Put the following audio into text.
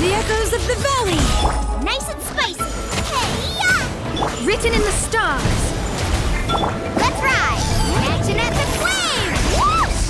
The echoes of the valley! Nice and spicy! Hey-ya! Written in the stars! Let's ride! Action at the flame! Whoosh!